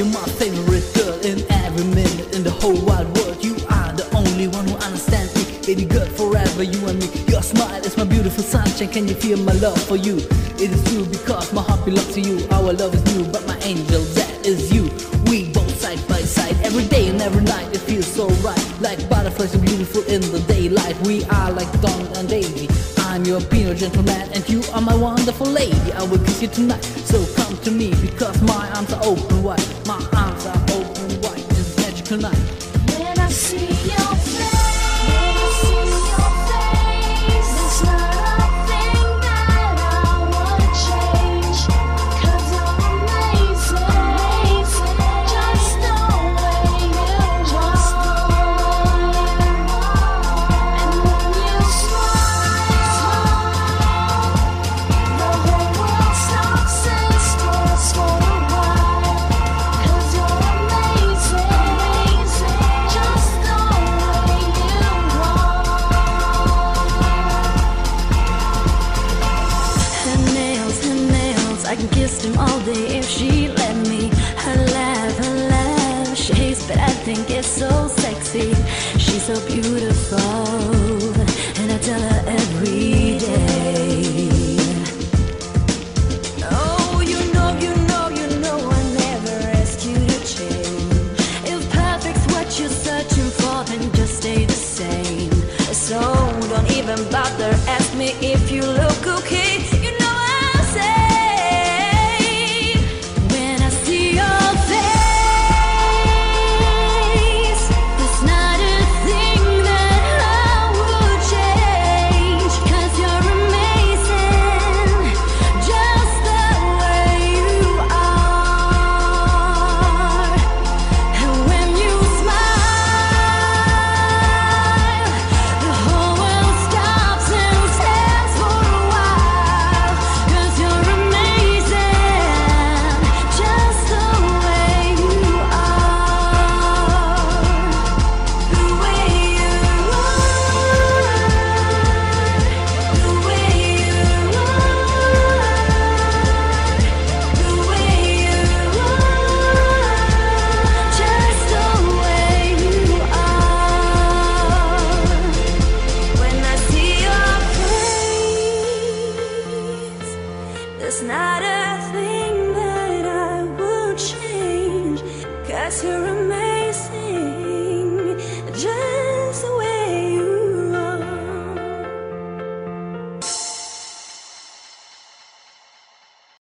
you're my favorite girl in every minute in the whole wide world. You are the only one who understands me. Baby girl, forever you and me. Your smile is my beautiful sunshine. Can you feel my love for you? It is true because my heart belongs to you. Our love is new, but my angel, that is you. We both side by side, every day and every night. It feels so right, like butterflies so beautiful in the daylight. We are like Dawn your Pinoy gentleman, and you are my wonderful lady. I will kiss you tonight, so come to me because my arms are open wide. My arms are open wide. It's magical night. Them all day if she let me. Her laugh, her laugh, she hates, but I think it's so sexy. She's so beautiful, and I tell her every day. Oh, you know, you know, you know, I never ask you to change. If perfect's what you're searching for, then just stay the same. So don't even bother, ask me if you look okay. There's not a thing that I would change. Cause you're